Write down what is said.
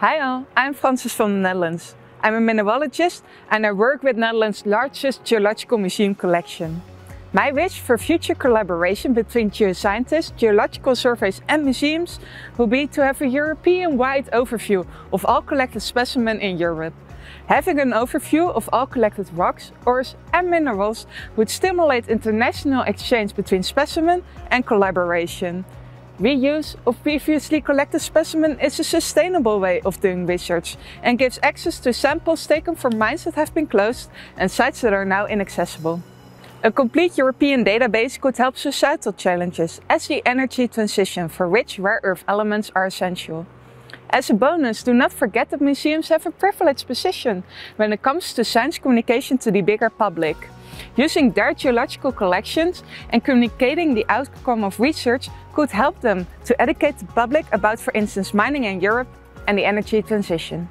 Hi all, I'm Frances from the Netherlands. I'm a mineralogist and I work with Netherlands' largest geological museum collection. My wish for future collaboration between geoscientists, geological surveys and museums will be to have a European-wide overview of all collected specimens in Europe. Having an overview of all collected rocks, ores and minerals would stimulate international exchange between specimens and collaboration. Reuse of previously collected specimens is a sustainable way of doing research and gives access to samples taken from mines that have been closed and sites that are now inaccessible. A complete European database could help societal challenges as the energy transition for which rare earth elements are essential. As a bonus, do not forget that museums have a privileged position when it comes to science communication to the bigger public. Using their geological collections and communicating the outcome of research could help them to educate the public about, for instance, mining in Europe and the energy transition.